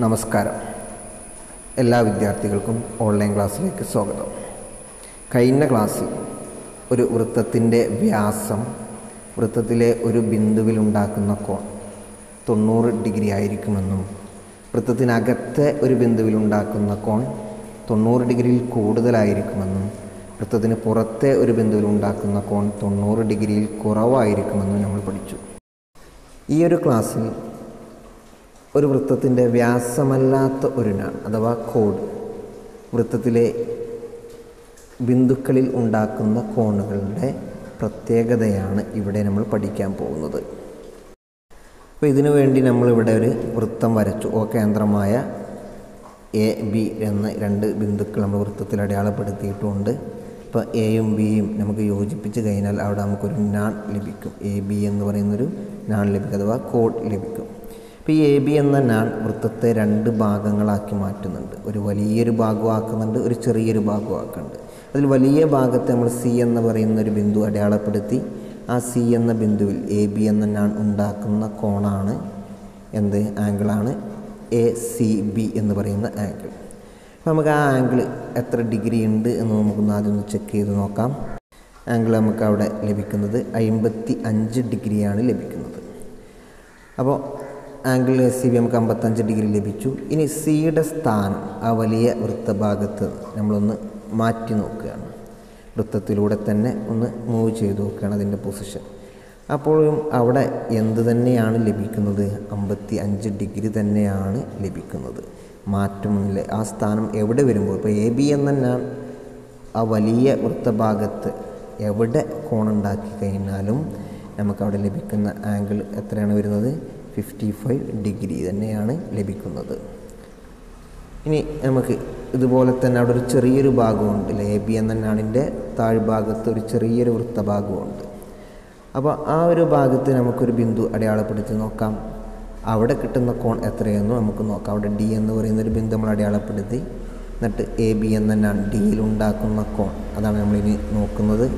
നമസ്കാരം. എല്ലാ വിദ്യാർത്ഥികൾക്കും ഓൺലൈൻ ക്ലാസ്സിലേക്ക് സ്വാഗതം. കഴിഞ്ഞ ക്ലാസ്സിൽ ഒരു വൃത്തത്തിന്റെ വ്യാസം വൃത്തത്തിലെ ഒരു ബിന്ദുവിലുണ്ടാക്കുന്ന കോൺ തൊണ്ണൂറ് ഡിഗ്രി ആയിരിക്കുമെന്നും വൃത്തത്തിനകത്തെ ഒരു ബിന്ദുവിലുണ്ടാക്കുന്ന കോൺ തൊണ്ണൂറ് ഡിഗ്രിയിൽ കൂടുതലായിരിക്കുമെന്നും വൃത്തത്തിന് പുറത്തെ ഒരു ബിന്ദുവിലുണ്ടാക്കുന്ന കോൺ തൊണ്ണൂറ് ഡിഗ്രിയിൽ കുറവായിരിക്കുമെന്നും നമ്മൾ പഠിച്ചു. ഈ ഒരു ക്ലാസ്സിൽ ഒരു വൃത്തത്തിന്റെ വ്യാസമല്ലാത്ത ഒരു നാൺ അഥവാ കോഡ്. വൃത്തത്തിലെ ബിന്ദുക്കളിൽ ഉണ്ടാക്കുന്ന കോണുകളുടെ പ്രത്യേകതയാണ് ഇവിടെ നമ്മൾ പഠിക്കാൻ പോകുന്നത്. അപ്പോൾ ഇതിനു വേണ്ടി നമ്മളിവിടെ ഒരു വൃത്തം വരച്ചു. ഓ കേന്ദ്രമായ എ ബി എന്ന രണ്ട് ബിന്ദുക്കൾ നമ്മൾ വൃത്തത്തിൽ അടയാളപ്പെടുത്തിയിട്ടുമുണ്ട് ഇപ്പോൾ എയും ബിയും നമുക്ക് യോജിപ്പിച്ച് കഴിഞ്ഞാൽ അവിടെ നമുക്കൊരു നാൺ ലഭിക്കും. എ ബി എന്ന് പറയുന്നൊരു നാൺ ലഭിക്കും അഥവാ കോഡ് ലഭിക്കും. ഇപ്പോൾ ഈ എ ബി എന്ന നാൺ വൃത്തത്തെ രണ്ട് ഭാഗങ്ങളാക്കി മാറ്റുന്നുണ്ട്. ഒരു വലിയൊരു ഭാഗമാക്കുന്നുണ്ട് ഒരു ചെറിയൊരു ഭാഗമാക്കുന്നുണ്ട്. അതിൽ വലിയ ഭാഗത്ത് നമ്മൾ സി എന്ന് പറയുന്ന ഒരു ബിന്ദു അടയാളപ്പെടുത്തി ആ സി എന്ന ബിന്ദുവിൽ എ ബി എന്ന നാൺ ഉണ്ടാക്കുന്ന കോണാണ് എന്ത്? ആംഗിളാണ് എ സി ബി എന്ന് പറയുന്ന ആംഗിൾ. അപ്പോൾ നമുക്ക് ആ ആംഗിൾ എത്ര ഡിഗ്രി ഉണ്ട് എന്ന് നമുക്കൊന്ന് ആദ്യം ഒന്ന് ചെക്ക് ചെയ്ത് നോക്കാം. ആംഗിൾ നമുക്ക് അവിടെ ലഭിക്കുന്നത് അമ്പത്തി അഞ്ച് ഡിഗ്രിയാണ് ലഭിക്കുന്നത്. അപ്പോൾ ആംഗിൾ സി ബി നമുക്ക് അമ്പത്തഞ്ച് ഡിഗ്രി ലഭിച്ചു. ഇനി സിയുടെ സ്ഥാനം ആ വലിയ വൃത്തഭാഗത്ത് നമ്മളൊന്ന് മാറ്റി നോക്കുകയാണ്. വൃത്തത്തിലൂടെ തന്നെ ഒന്ന് മൂവ് ചെയ്ത് നോക്കുകയാണ് അതിന്റെ പൊസിഷൻ അപ്പോഴും അവിടെ എന്ത് തന്നെയാണ് ലഭിക്കുന്നത്? അമ്പത്തി അഞ്ച് ഡിഗ്രി തന്നെയാണ് ലഭിക്കുന്നത്. മാറ്റമില്ല ആ സ്ഥാനം എവിടെ വരുമ്പോൾ? ഇപ്പോൾ എ ബി എന്ന ആ വലിയ വൃത്തഭാഗത്ത് എവിടെ കോണുണ്ടാക്കി കഴിഞ്ഞാലും നമുക്കവിടെ ലഭിക്കുന്ന ആംഗിൾ എത്രയാണ് വരുന്നത്? ഫിഫ്റ്റി ഫൈവ് ഡിഗ്രി തന്നെയാണ് ലഭിക്കുന്നത്. ഇനി നമുക്ക് ഇതുപോലെ തന്നെ അവിടെ ഒരു ചെറിയൊരു ഭാഗമുണ്ട്. എ ബി എന്ന താഴ്ഭാഗത്ത് ഒരു ചെറിയൊരു വൃത്തഭാഗമുണ്ട്. അപ്പോൾ ആ ഒരു ഭാഗത്ത് നമുക്കൊരു ബിന്ദു അടയാളപ്പെടുത്തി നോക്കാം. അവിടെ കിട്ടുന്ന കോൺ എത്രയെന്ന് നമുക്ക് നോക്കാം. അവിടെ ഡി എന്ന് പറയുന്ന ഒരു ബിന്ദു നമ്മൾ അടയാളപ്പെടുത്തി. എന്നിട്ട് എ ബി എന്ന തന്നെയാണ് ഡിയിൽ ഉണ്ടാക്കുന്ന കോൺ. അതാണ് നമ്മളിനി നോക്കുന്നത്.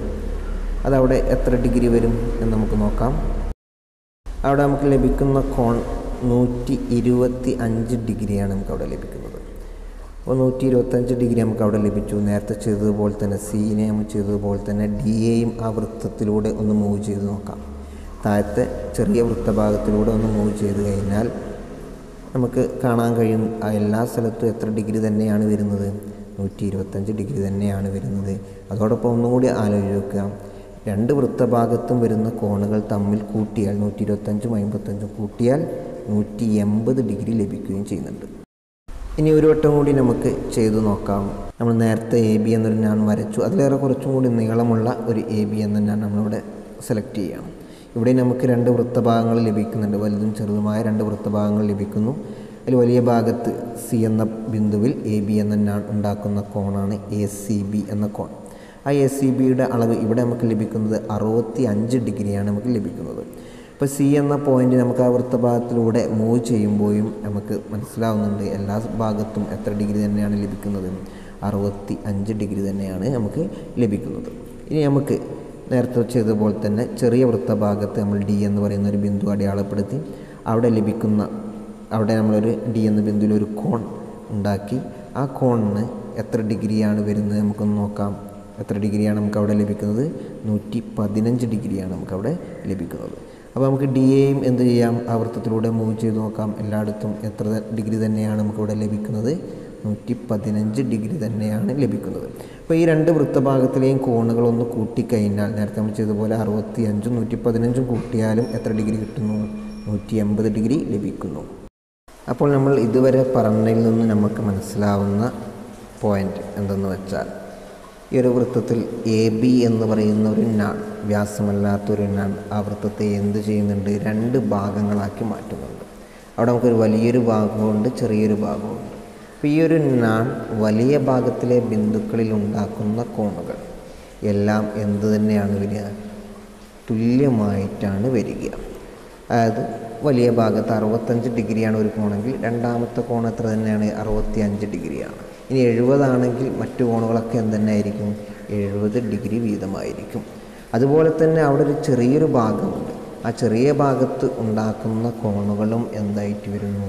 അതവിടെ എത്ര ഡിഗ്രി വരും എന്ന് നമുക്ക് നോക്കാം. അവിടെ നമുക്ക് ലഭിക്കുന്ന കോൺ നൂറ്റി ഇരുപത്തി അഞ്ച് ഡിഗ്രിയാണ് നമുക്ക് അവിടെ ലഭിക്കുന്നത്. അപ്പോൾ നൂറ്റി ഇരുപത്തഞ്ച് ഡിഗ്രി നമുക്ക് അവിടെ ലഭിച്ചു. നേരത്തെ ചെയ്തതുപോലെ തന്നെ സീനെ നമ്മൾ ചെയ്തതുപോലെ തന്നെ ഡി എയും ആ വൃത്തത്തിലൂടെ ഒന്ന് മൂവ് ചെയ്ത് നോക്കാം. താഴത്തെ ചെറിയ വൃത്തഭാഗത്തിലൂടെ ഒന്ന് മൂവ് ചെയ്ത് കഴിഞ്ഞാൽ നമുക്ക് കാണാൻ കഴിയും എല്ലാ സ്ഥലത്തും എത്ര ഡിഗ്രി തന്നെയാണ് വരുന്നത്. നൂറ്റി ഇരുപത്തഞ്ച് ഡിഗ്രി തന്നെയാണ് വരുന്നത്. അതോടൊപ്പം ഒന്നുകൂടി ആലോചിച്ച് നോക്കുക. രണ്ട് വൃത്തഭാഗത്തും വരുന്ന കോണുകൾ തമ്മിൽ കൂട്ടിയാൽ നൂറ്റി ഇരുപത്തഞ്ചും അമ്പത്തഞ്ചും കൂട്ടിയാൽ നൂറ്റി എൺപത് ഡിഗ്രി ലഭിക്കുകയും ചെയ്യുന്നുണ്ട്. ഇനി ഒരു വട്ടം കൂടി നമുക്ക് ചെയ്തു നോക്കാം. നമ്മൾ നേരത്തെ എ ബി എന്നൊരു ഞാൻ വരച്ചു. അതിലേറെ കുറച്ചും കൂടി നീളമുള്ള ഒരു എ ബി എന്ന ഞാൻ നമ്മളിവിടെ സെലക്ട് ചെയ്യണം. ഇവിടെ നമുക്ക് രണ്ട് വൃത്തഭാഗങ്ങൾ ലഭിക്കുന്നുണ്ട്. വലുതും ചെറുതുമായ രണ്ട് വൃത്തഭാഗങ്ങൾ ലഭിക്കുന്നു. അതിൽ വലിയ ഭാഗത്ത് സി എന്ന ബിന്ദുവിൽ എ ബി എന്ന ഞാൻ ഉണ്ടാക്കുന്ന കോണാണ് എ സി ബി എന്ന കോൺ. ആ എസ് സി ബിയുടെ അളവ് ഇവിടെ നമുക്ക് ലഭിക്കുന്നത് അറുപത്തി അഞ്ച് ഡിഗ്രിയാണ് നമുക്ക് ലഭിക്കുന്നത്. ഇപ്പോൾ സി എന്ന പോയിന്റ് നമുക്ക് ആ വൃത്തഭാഗത്തിലൂടെ മൂവ് ചെയ്യുമ്പോഴും നമുക്ക് മനസ്സിലാവുന്നുണ്ട് എല്ലാ ഭാഗത്തും എത്ര ഡിഗ്രി തന്നെയാണ് ലഭിക്കുന്നത്. അറുപത്തി അഞ്ച് ഡിഗ്രി തന്നെയാണ് നമുക്ക് ലഭിക്കുന്നത്. ഇനി നമുക്ക് നേരത്തെ ചെയ്തതുപോലെ തന്നെ ചെറിയ വൃത്തഭാഗത്ത് നമ്മൾ ഡി എന്ന് പറയുന്ന ഒരു ബിന്ദു അടയാളപ്പെടുത്തി അവിടെ ലഭിക്കുന്ന അവിടെ നമ്മളൊരു ഡി എന്ന ബിന്ദുവിൽ ഒരു കോൺ ഉണ്ടാക്കി ആ കോണിന് എത്ര ഡിഗ്രിയാണ് വരുന്നത് നമുക്കൊന്ന് നോക്കാം. എത്ര ഡിഗ്രിയാണ് നമുക്ക് അവിടെ ലഭിക്കുന്നത്? നൂറ്റി പതിനഞ്ച് ഡിഗ്രിയാണ് നമുക്ക് അവിടെ ലഭിക്കുന്നത്. അപ്പോൾ നമുക്ക് ഡി എയും എന്ത് ചെയ്യാം? ആവർത്തത്തിലൂടെ മൂവ് ചെയ്ത് നോക്കാം. എല്ലായിടത്തും എത്ര ഡിഗ്രി തന്നെയാണ് നമുക്കിവിടെ ലഭിക്കുന്നത്? നൂറ്റി പതിനഞ്ച് ഡിഗ്രി തന്നെയാണ് ലഭിക്കുന്നത്. അപ്പോൾ ഈ രണ്ട് വൃത്തഭാഗത്തിലെയും കോണുകൾ ഒന്ന് കൂട്ടിക്കഴിഞ്ഞാൽ നേരത്തെ നമ്മൾ ചെയ്തതുപോലെ അറുപത്തി അഞ്ചും നൂറ്റി പതിനഞ്ചും കൂട്ടിയാലും എത്ര ഡിഗ്രി കിട്ടുന്നു? നൂറ്റി എൺപത് ഡിഗ്രി ലഭിക്കുന്നു. അപ്പോൾ നമ്മൾ ഇതുവരെ പറഞ്ഞതിൽ നിന്ന് നമുക്ക് മനസ്സിലാവുന്ന പോയിന്റ് എന്തെന്ന് വെച്ചാൽ ഈ ഒരു വൃത്തത്തിൽ എ ബി എന്ന് പറയുന്ന ഒരു നാൺ വ്യാസമല്ലാത്തൊരു നാൺ ആ വൃത്തത്തെ എന്ത് ചെയ്യുന്നുണ്ട്? രണ്ട് ഭാഗങ്ങളാക്കി മാറ്റുന്നുണ്ട്. അവിടെ നമുക്കൊരു വലിയൊരു ഭാഗമുണ്ട് ചെറിയൊരു ഭാഗമുണ്ട്. അപ്പോൾ ഈ ഒരു നാൺ വലിയ ഭാഗത്തിലെ ബിന്ദുക്കളിൽ ഉണ്ടാക്കുന്ന കോണുകൾ എല്ലാം എന്ത് തന്നെയാണ് വരിക? തുല്യമായിട്ടാണ് വരിക. അതായത് വലിയ ഭാഗത്ത് അറുപത്തഞ്ച് ഡിഗ്രിയാണ് ഒരു കോണെങ്കിൽ രണ്ടാമത്തെ കോൺ എത്ര തന്നെയാണ്? അറുപത്തി അഞ്ച് ഡിഗ്രിയാണ്. ഇനി എഴുപതാണെങ്കിൽ മറ്റു കോണുകളൊക്കെ എന്ത് ആയിരിക്കും എഴുപത് ഡിഗ്രി വീതമായിരിക്കും. അതുപോലെ തന്നെ അവിടെ ഒരു ചെറിയൊരു ഭാഗമുണ്ട്. ആ ചെറിയ ഭാഗത്ത് ഉണ്ടാക്കുന്ന കോണുകളും എന്തായിട്ട് വരുന്നു?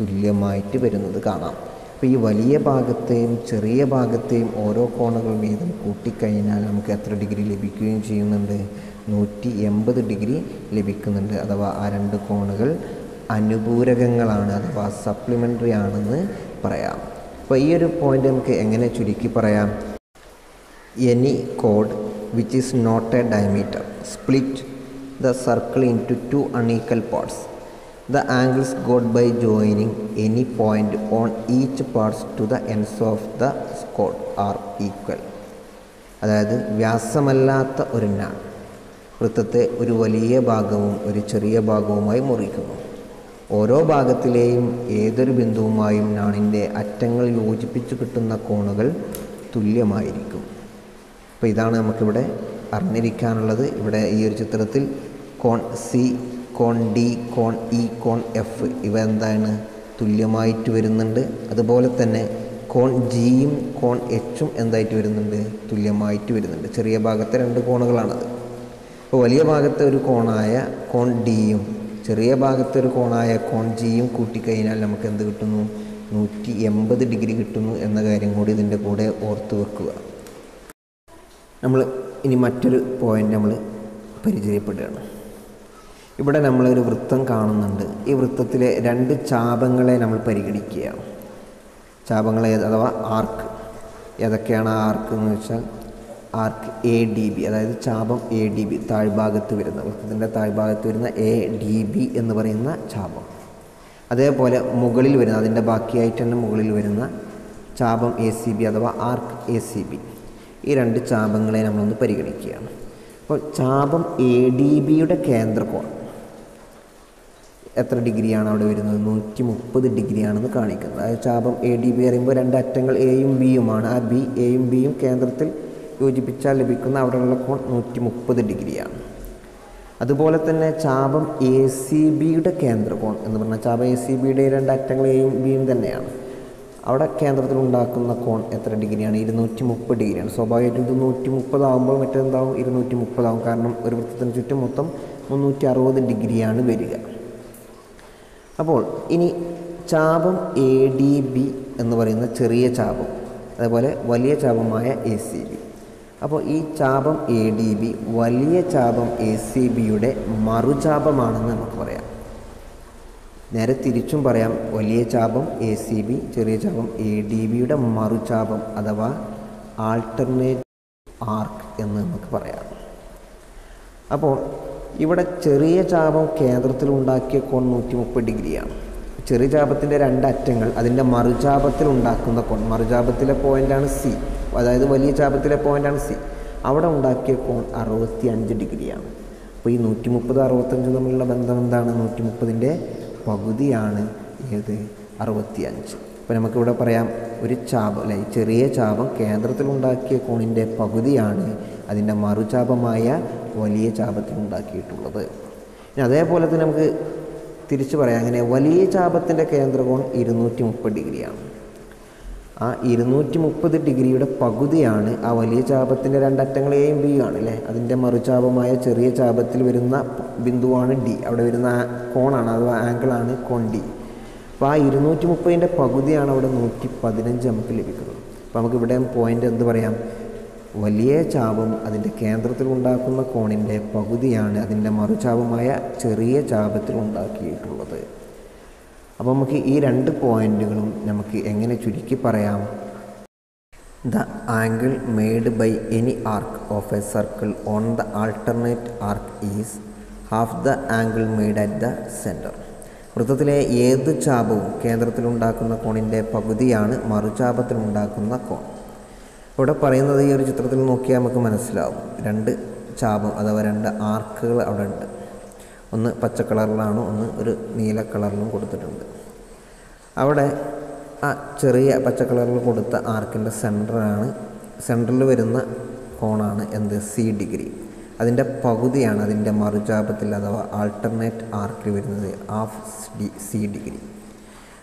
തുല്യമായിട്ട് വരുന്നത് കാണാം. അപ്പോൾ ഈ വലിയ ഭാഗത്തെയും ചെറിയ ഭാഗത്തെയും ഓരോ കോണുകൾ വീതം കൂട്ടിക്കഴിഞ്ഞാൽ നമുക്ക് എത്ര ഡിഗ്രി ലഭിക്കുകയും ചെയ്യുന്നുണ്ട്? നൂറ്റി എൺപത് ഡിഗ്രി ലഭിക്കുന്നുണ്ട്. അഥവാ ആ രണ്ട് കോണുകൾ അനുപൂരകങ്ങളാണ് അഥവാ സപ്ലിമെന്ററി ആണെന്ന് പറയാം. അപ്പോൾ ഈ ഒരു പോയിന്റ് നമുക്ക് എങ്ങനെ ചുരുക്കി പറയാം any chord which is not a diameter split the circle into two unequal parts the angles got by joining any point on each parts to the ends of the chord are equal അതായത് വ്യാസമല്ലാത്ത ഒരു nun വൃത്തത്തെ ഒരു വലിയ ഭാഗവും ഒരു ചെറിയ ഭാഗവുമായി മുറിക്കുന്നു ഓരോ ഭാഗത്തിലെയും ഏതൊരു ബിന്ദുവുമായും നാണിന്റെ അറ്റങ്ങൾ യോജിപ്പിച്ച് കിട്ടുന്ന കോണുകൾ തുല്യമായിരിക്കും. അപ്പോൾ ഇതാണ് നമുക്കിവിടെ അറിഞ്ഞിരിക്കാനുള്ളത്. ഇവിടെ ഈ ഒരു ചിത്രത്തിൽ കോൺ സി കോൺ ഡി കോൺ ഇ കോൺ എഫ് ഇവ എന്താണ്? തുല്യമായിട്ട് വരുന്നുണ്ട്. അതുപോലെ തന്നെ കോൺ ജിയും കോൺ എച്ചും എന്തായിട്ട് വരുന്നുണ്ട്? തുല്യമായിട്ട് വരുന്നുണ്ട്. ചെറിയ ഭാഗത്തെ രണ്ട് കോണുകളാണത്. അപ്പോൾ വലിയ ഭാഗത്തെ ഒരു കോണായ കോൺ ഡിയും ചെറിയ ഭാഗത്തെ ഒരു കോണായ കോൺ ജിയും കൂട്ടിക്കഴിഞ്ഞാൽ നമുക്ക് എന്ത് കിട്ടുന്നു? നൂറ്റി എൺപത് ഡിഗ്രി കിട്ടുന്നു എന്ന കാര്യം കൂടി ഇതിന്റെ കൂടെ ഓർത്ത് വെക്കുക. നമ്മൾ ഇനി മറ്റൊരു പോയിന്റ് നമ്മൾ പരിചയപ്പെടുകയാണ്. ഇവിടെ നമ്മളൊരു വൃത്തം കാണുന്നുണ്ട്. ഈ വൃത്തത്തിലെ രണ്ട് ചാപങ്ങളെ നമ്മൾ പരിഗണിക്കുകയാണ്. ചാപങ്ങളെ അഥവാ ആർക്ക് ഏതൊക്കെയാണ് ആർക്ക് എന്ന് വെച്ചാൽ? ആർക്ക് എ ഡി ബി അതായത് ചാപം എ ഡി ബി താഴ്ഭാഗത്ത് വരുന്ന വൃത്തത്തിന്റെ താഴ്ഭാഗത്ത് വരുന്ന എ ഡി ബി എന്ന് പറയുന്ന ചാപം. അതേപോലെ മുകളിൽ വരുന്ന അതിന്റെ ബാക്കിയായിട്ട് തന്നെ മുകളിൽ വരുന്ന ചാപം എ സി ബി അഥവാ ആർക്ക് എ സി ബി ഈ രണ്ട് ചാപങ്ങളെ നമ്മളൊന്ന് പരിഗണിക്കുകയാണ്. അപ്പോൾ ചാപം എ ഡി ബിയുടെ കേന്ദ്രകോൺ എത്ര ഡിഗ്രിയാണ് അവിടെ വരുന്നത്? നൂറ്റി മുപ്പത് ഡിഗ്രിയാണെന്ന് കാണിക്കുന്നത്. അതായത് ചാപം എ ഡി ബി പറയുമ്പോൾ രണ്ട് അറ്റങ്ങൾ എയും ബിയുമാണ് ആ ബി എയും ബിയും കേന്ദ്രത്തിൽ യോജിപ്പിച്ചാൽ ലഭിക്കുന്ന അവിടെയുള്ള കോൺ നൂറ്റി മുപ്പത് ഡിഗ്രിയാണ്. അതുപോലെ തന്നെ ചാപം എ സി ബിയുടെ കേന്ദ്രകോൺ എന്ന് പറഞ്ഞാൽ ചാപം എ സി ബിയുടെ രണ്ട് അറ്റങ്ങൾ എയും ബിയും തന്നെയാണ്. അവിടെ കേന്ദ്രത്തിൽ ഉണ്ടാക്കുന്ന കോൺ എത്ര ഡിഗ്രിയാണ്? ഇരുന്നൂറ്റി മുപ്പത് ഡിഗ്രിയാണ്. സ്വാഭാവികമായിട്ടും ഇത് നൂറ്റി മുപ്പതാകുമ്പോൾ മറ്റെന്താവും ഇരുന്നൂറ്റി മുപ്പതാകും കാരണം ഒരു വൃത്തത്തിന് ചുറ്റും മൊത്തം മുന്നൂറ്റി അറുപത് ഡിഗ്രിയാണ് വരിക. അപ്പോൾ ഇനി ചാപം എ ഡി ബി എന്ന് പറയുന്ന ചെറിയ ചാപം അതുപോലെ വലിയ ചാപമായ എ സി ബി അപ്പോൾ ഈ ചാപം എ ഡി ബി വലിയ ചാപം എ സി ബിയുടെ മറുചാപമാണെന്ന് നമുക്ക് പറയാം. നേരെ തിരിച്ചും പറയാം വലിയ ചാപം എ സി ബി ചെറിയ ചാപം എ ഡി ബിയുടെ മറുചാപം അഥവാ ആൾട്ടർനേറ്റ് ആർക്ക് എന്ന് നമുക്ക് പറയാം. അപ്പോൾ ഇവിടെ ചെറിയ ചാപം കേന്ദ്രത്തിൽ ഉണ്ടാക്കിയ കോൺ നൂറ്റി മുപ്പത് ഡിഗ്രിയാണ്. ചെറിയ ചാപത്തിന്റെ രണ്ട് അറ്റങ്ങൾ അതിന്റെ മറുചാപത്തിൽ ഉണ്ടാക്കുന്ന കോൺ. മറുചാപത്തിലെ പോയിന്റാണ് സി അതായത് വലിയ ചാപത്തിലെ പോയിന്റാണ് സി അവിടെ ഉണ്ടാക്കിയ കോൺ അറുപത്തി അഞ്ച് ഡിഗ്രിയാണ്. അപ്പോൾ ഈ നൂറ്റി മുപ്പത് അറുപത്തഞ്ച് തമ്മിലുള്ള ബന്ധം എന്താണ്? നൂറ്റി മുപ്പതിന്റെ പകുതിയാണ് ഏത്? അറുപത്തി അഞ്ച് അപ്പോൾ നമുക്കിവിടെ പറയാം ഒരു ചാപം അല്ലെ ചെറിയ ചാപം കേന്ദ്രത്തിൽ ഉണ്ടാക്കിയ കോണിന്റെ പകുതിയാണ് അതിന്റെ മറുചാപമായ വലിയ ചാപത്തിൽ ഉണ്ടാക്കിയിട്ടുള്ളത്. അതേപോലെ തന്നെ നമുക്ക് തിരിച്ചു പറയാം. അങ്ങനെ വലിയ ചാപത്തിന്റെ കേന്ദ്രകോൺ ഇരുന്നൂറ്റി മുപ്പത് ഡിഗ്രിയാണ്. ആ ഇരുന്നൂറ്റി മുപ്പത് ഡിഗ്രിയുടെ പകുതിയാണ് ആ വലിയ ചാപത്തിന്റെ രണ്ടറ്റങ്ങൾ എയും ബിയും ആണ് അല്ലേ? അതിന്റെ മറുചാപമായ ചെറിയ ചാപത്തിൽ വരുന്ന ബിന്ദുവാണ് ഡി അവിടെ വരുന്ന കോണാണ് അഥവാ ആംഗിളാണ് കോൺ ഡി അപ്പോൾ ആ ഇരുന്നൂറ്റി മുപ്പതിന്റെ പകുതിയാണ് അവിടെ നൂറ്റി പതിനഞ്ച് നമുക്ക് ലഭിക്കുന്നത്. അപ്പോൾ നമുക്ക് ഇവിടെ പോയിന്റ് എന്ത് പറയാം? വലിയ ചാപം അതിന്റെ കേന്ദ്രത്തിൽ ഉണ്ടാക്കുന്ന കോണിന്റെ പകുതിയാണ് അതിന്റെ മറുചാപമായ ചെറിയ ചാപത്തിൽ ഉണ്ടാക്കിയിട്ടുള്ളത്. അപ്പോൾ നമുക്ക് ഈ രണ്ട് പോയിന്റുകളും നമുക്ക് എങ്ങനെ ചുരുക്കി പറയാം? The angle made by any arc of a circle on the alternate arc is half the angle made at the centre വൃത്തത്തിലെ ഏത് ചാപവും കേന്ദ്രത്തിലുണ്ടാക്കുന്ന കോണിന്റെ പകുതിയാണ് മറുചാപത്തിലുണ്ടാക്കുന്ന കോൺ. ഇവിടെ പറയുന്നത് ഈ ഒരു ചിത്രത്തിൽ നോക്കിയാൽ നമുക്ക് മനസ്സിലാവും. രണ്ട് ചാപം അഥവാ രണ്ട് ആർക്കുകൾ അവിടെ ഉണ്ട്. ഒന്ന് പച്ച കളറിലാണ് ഒന്ന് ഒരു നീല കളറിലും കൊടുത്തിട്ടുണ്ട്. അവിടെ ആ ചെറിയ പച്ച കളറിൽ കൊടുത്ത ആർക്കിന്റെ സെന്ററാണ്. സെന്ററിൽ വരുന്ന കോണാണ് എന്ത്? C degree. അതിന്റെ പകുതിയാണ് അതിന്റെ മറുചാപത്തിൽ അഥവാ ആൾട്ടർനേറ്റ് ആർക്കിൽ വരുന്നത്. Half D C degree.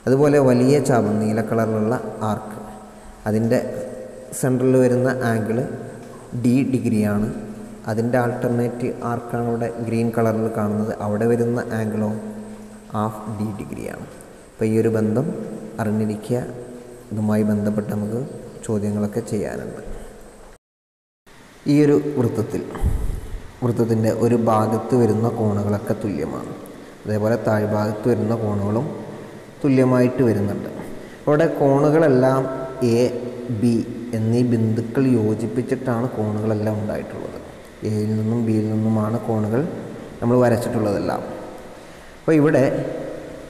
അതുപോലെ വലിയ ചാപം നീല കളറിലുള്ള ആർക്ക്. അതിന്റെ സെന്ററിൽ വരുന്ന ആംഗിൾ ഡി ഡിഗ്രിയാണ്. അതിന്റെ ആൾട്ടർനേറ്റ് ആർക്കാണ് ഇവിടെ ഗ്രീൻ കളറിൽ കാണുന്നത്? അവിടെ വരുന്ന ആംഗിളോ ഹാഫ് ഡി ഡിഗ്രിയാണ്. അപ്പോൾ ഈ ഒരു ബന്ധം അറിഞ്ഞിരിക്കുക. ഇതുമായി ബന്ധപ്പെട്ട് നമുക്ക് ചോദ്യങ്ങളൊക്കെ ചെയ്യാനുണ്ട്. ഈ ഒരു വൃത്തത്തിൽ വൃത്തത്തിന്റെ ഒരു ഭാഗത്ത് വരുന്ന കോണുകളൊക്കെ തുല്യമാണ്. അതേപോലെ താഴ്ഭാഗത്ത് വരുന്ന കോണുകളും തുല്യമായിട്ട് വരുന്നുണ്ട്. അവിടെ കോണുകളെല്ലാം എ ബി എന്നീ ബിന്ദുക്കൾ യോജിപ്പിച്ചിട്ടാണ് കോണുകളെല്ലാം ഉണ്ടായിട്ടുള്ളത്. എയിൽ നിന്നും ബിയിൽ നിന്നുമാണ് കോണുകൾ നമ്മൾ വരച്ചിട്ടുള്ളതെല്ലാം. അപ്പോൾ ഇവിടെ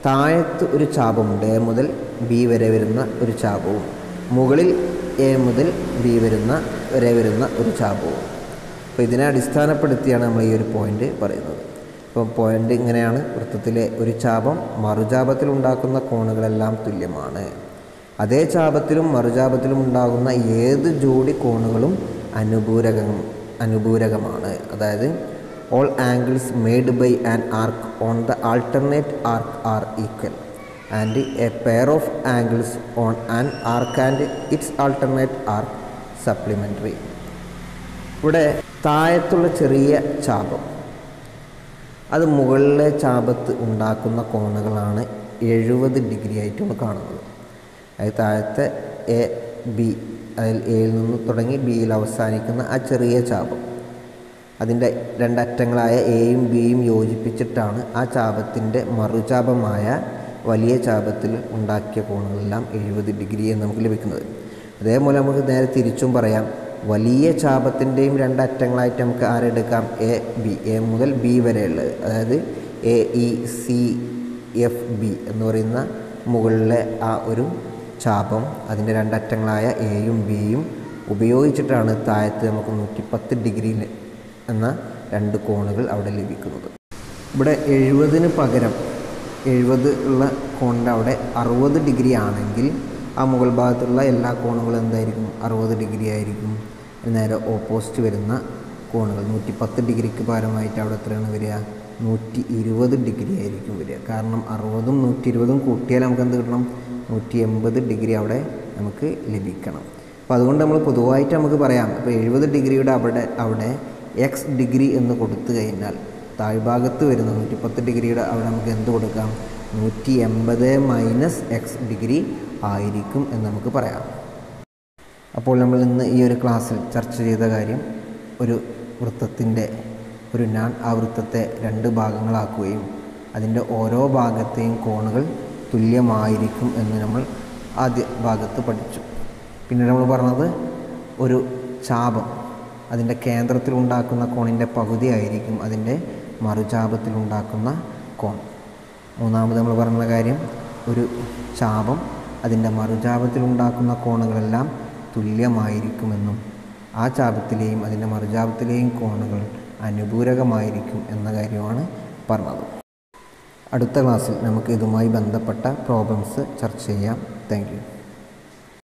താഴത്ത് ഒരു ചാപമുണ്ട്. എ മുതൽ ബി വരെ വരുന്ന ഒരു ചാപവും. മുകളിൽ എ മുതൽ ബി വരുന്ന വരെ വരുന്ന ഒരു ചാപവും. അപ്പോൾ ഇതിനെ അടിസ്ഥാനപ്പെടുത്തിയാണ് നമ്മൾ ഈ ഒരു പോയിന്റ് പറയുന്നത്. അപ്പോൾ പോയിന്റ് ഇങ്ങനെയാണ് വൃത്തത്തിലെ ഒരു ചാപം. മറുചാപത്തിൽ ഉണ്ടാക്കുന്ന കോണുകളെല്ലാം തുല്യമാണ്. അതേ ചാപത്തിലും മറുചാപത്തിലും ഉണ്ടാകുന്ന ഏത് ജോഡി കോണുകളും അനുപൂരക അനുപൂരകമാണ്. അതായത് all angles made by an arc on the alternate arc are equal and a pair of angles on an arc and its alternate arc supplementary ഇവിടെ താഴത്തുള്ള ചെറിയ ചാപം. അത് മുകളിലെ ചാപത്ത് ഉണ്ടാക്കുന്ന കോണുകളാണ് എഴുപത് ഡിഗ്രി ആയിട്ട് നമ്മൾ കാണുന്നത്. അത് താഴത്തെ എ ബി അതിൽ എയിൽ നിന്ന് തുടങ്ങി ബിയിൽ അവസാനിക്കുന്ന ആ ചെറിയ ചാപം. അതിന്റെ രണ്ടറ്റങ്ങളായ എയും ബിയും യോജിപ്പിച്ചിട്ടാണ് ആ ചാപത്തിന്റെ മറുചാപമായ വലിയ ചാപത്തിൽ ഉണ്ടാക്കിയ കോണുകളെല്ലാം എഴുപത് ഡിഗ്രി എന്ന് നമുക്ക് ലഭിക്കുന്നത്. അതേപോലെ നമുക്ക് നേരെ തിരിച്ചും പറയാം. വലിയ ചാപത്തിന്റെയും രണ്ടറ്റങ്ങളായിട്ട് നമുക്ക് ആരെടുക്കാം എ ബി. എ മുതൽ ബി വരെയുള്ളത് അതായത് A E C F B എന്ന് പറയുന്ന മുകളിലെ ആ ഒരു ചാപം അതിന്റെ രണ്ടറ്റങ്ങളായ എയും ബിയും ഉപയോഗിച്ചിട്ടാണ് താഴത്ത് നമുക്ക് നൂറ്റിപ്പത്ത് ഡിഗ്രിയിൽ എന്ന രണ്ട് കോണുകൾ അവിടെ ലഭിക്കുന്നത്. ഇവിടെ എഴുപതിന് പകരം എഴുപത് ഉള്ള കോണിന്റെ അവിടെ അറുപത് ഡിഗ്രി ആണെങ്കിൽ ആ മുകൾ ഭാഗത്തുള്ള എല്ലാ കോണുകളും എന്തായിരിക്കും? അറുപത് ഡിഗ്രി ആയിരിക്കും. നേരെ ഓപ്പോസിറ്റ് വരുന്ന കോണുകൾ. നൂറ്റി പത്ത് ഡിഗ്രിക്ക് പകരമായിട്ട് അവിടെ എത്രയാണ് വരിക? നൂറ്റി ഇരുപത് ഡിഗ്രി ആയിരിക്കും വരിക. കാരണം അറുപതും നൂറ്റി ഇരുപതും കൂട്ടിയാൽ നമുക്ക് എന്ത് കിട്ടണം? നൂറ്റി എൺപത് ഡിഗ്രി അവിടെ നമുക്ക് ലഭിക്കണം. അപ്പോൾ അതുകൊണ്ട് നമ്മൾ പൊതുവായിട്ട് നമുക്ക് പറയാം. ഇപ്പോൾ എഴുപത് ഡിഗ്രിയുടെ അവിടെ അവിടെ എക്സ് ഡിഗ്രി എന്ന് കൊടുത്തു കഴിഞ്ഞാൽ താഴ്ഭാഗത്ത് വരുന്ന നൂറ്റി പത്ത് ഡിഗ്രിയുടെ അവിടെ നമുക്ക് എന്ത് കൊടുക്കാം? നൂറ്റി എൺപത് മൈനസ് എക്സ് ഡിഗ്രി ആയിരിക്കും എന്ന് നമുക്ക് പറയാം. അപ്പോൾ നമ്മൾ ഇന്ന് ഈ ഒരു ക്ലാസ്സിൽ ചർച്ച ചെയ്ത കാര്യം ഒരു വൃത്തത്തിന്റെ ഒരു നാൻ ആ വൃത്തത്തെ രണ്ട് ഭാഗങ്ങളാക്കുകയും അതിന്റെ ഓരോ ഭാഗത്തെയും കോണുകൾ തുല്യമായിരിക്കും എന്ന് നമ്മൾ ആദ്യ ഭാഗത്ത് പഠിച്ചു. പിന്നെ നമ്മൾ പറഞ്ഞത് ഒരു ചാപം അതിന്റെ കേന്ദ്രത്തിൽ ഉണ്ടാക്കുന്ന കോണിന്റെ പകുതി ആയിരിക്കും അതിന്റെ മറുചാപത്തിൽ ഉണ്ടാക്കുന്ന കോൺ. മൂന്നാമത് നമ്മൾ പറഞ്ഞ കാര്യം ഒരു ചാപം അതിന്റെ മറുചാപത്തിൽ ഉണ്ടാക്കുന്ന കോണുകളെല്ലാം തുല്യമായിരിക്കുമെന്നും ആ ചാപത്തിലെയും അതിന്റെ മറുചാപത്തിലെയും കോണുകൾ അനുപൂരകമായിരിക്കും എന്ന കാര്യമാണ് പറഞ്ഞത്. അടുത്ത ക്ലാസ്സിൽ നമുക്ക് ഇതുമായി ബന്ധപ്പെട്ട പ്രോബ്ലംസ് ചർച്ച ചെയ്യാം. താങ്ക്